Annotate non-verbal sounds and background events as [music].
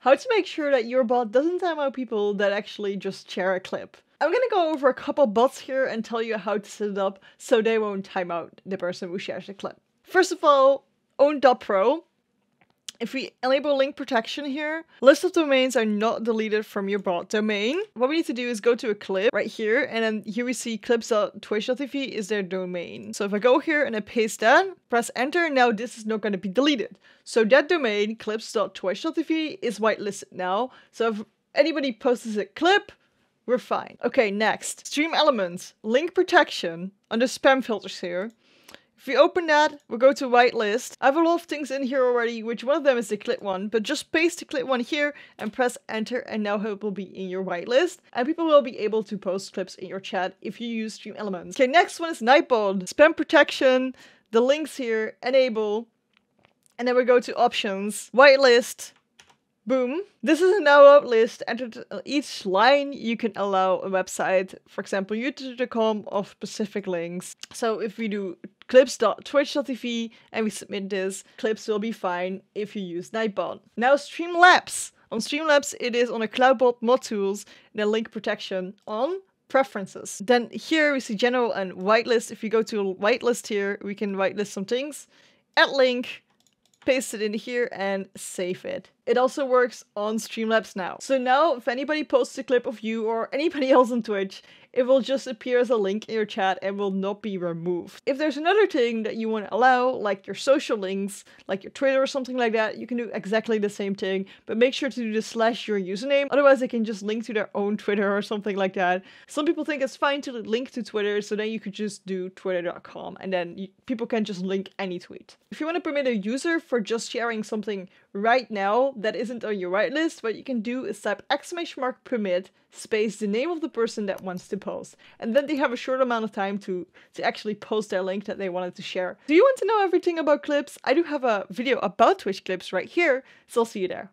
How to make sure that your bot doesn't time out people that actually just share a clip. I'm gonna go over a couple bots here and tell you how to set it up so they won't time out the person who shares the clip. First of all, OWN3D.PRO if we enable link protection here, list of domains are not deleted from your bot domain. What we need to do is go to a clip right here, and then here we see clips.twitch.tv is their domain. So if I go here and I paste that, press enter, now this is not going to be deleted. So that domain, clips.twitch.tv, is whitelisted now. So if anybody posts a clip, we're fine. Okay, next. StreamElements, link protection, under spam filters here. If we open that, we'll go to whitelist. I have a lot of things in here already, which one of them is the clip one, but just paste the clip one here and press enter and now it will be in your whitelist. And people will be able to post clips in your chat if you use StreamElements. Okay, next one is Nightbot. Spam protection, the links here, enable. And then we go to options, whitelist, Boom. This is a now out list. Enter each line you can allow a website, for example, youtube.com of specific links. So if we do clips.twitch.tv and we submit this, clips will be fine if you use Nightbot. Now Streamlabs. On Streamlabs, it is on a CloudBot mod tools, then link protection on preferences. Then here we see general and whitelist. If you go to whitelist here, we can whitelist some things. Add link, paste it in here and save it. It also works on Streamlabs now. So now if anybody posts a clip of you or anybody [laughs] else on Twitch, it will just appear as a link in your chat and will not be removed. If there's another thing that you want to allow, like your social links, like your Twitter or something like that, you can do exactly the same thing, but make sure to do the slash your username, otherwise they can just link to their own Twitter or something like that. Some people think it's fine to link to Twitter, so then you could just do twitter.com and then you, people can just link any tweet. If you want to permit a user for just sharing something right now that isn't on your right whitelist, what you can do is type exclamation mark permit space the name of the person that wants to post. And then they have a short amount of time to, to actually post their link that they wanted to share. Do you want to know everything about clips? I do have a video about Twitch clips right here, so I'll see you there.